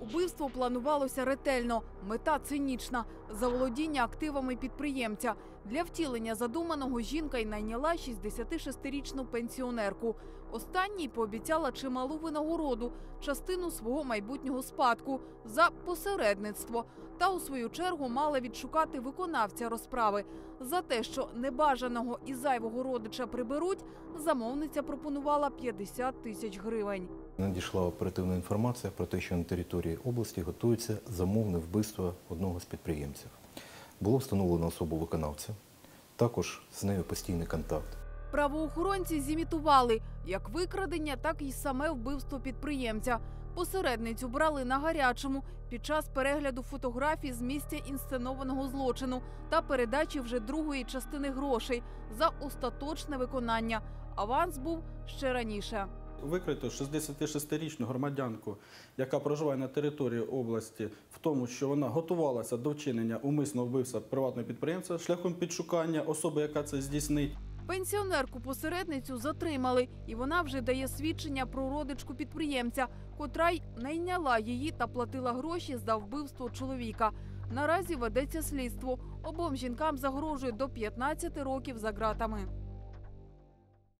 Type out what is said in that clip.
Убивство планувалося ретельно. Мета цинічна заволодіння активами підприємця. Для втілення задуманого жінка й найняла 66-річну пенсіонерку. Останній пообіцяла чималу винагороду, частину свого майбутнього спадку за посередництво. Та у свою чергу мала відшукати виконавця розправи. За те, що небажаного і зайвого родича приберуть, замовниця пропонувала 50 тисяч гривень. Надійшла оперативна інформація про те, що на території області готується замовне вбивство одного з підприємців. Було встановлено особу виконавця, також з нею постійний контакт. Правоохоронці зімітували як викрадення, так і саме вбивство підприємця. Посередницю брали на гарячому під час перегляду фотографій з місця інсценованого злочину та передачі вже другої частини грошей за остаточне виконання. Аванс був ще раніше. Викрито 66-річну громадянку, яка проживає на території області, в тому, що вона готувалася до вчинення умисного вбивства приватного підприємця шляхом підшукання особи, яка це здійснить. Пенсіонерку посередницю затримали, і вона вже дає свідчення про родичку підприємця, котра й найняла її та платила гроші за вбивство чоловіка. Наразі ведеться слідство. Обом жінкам загрожує до 15 років за ґратами.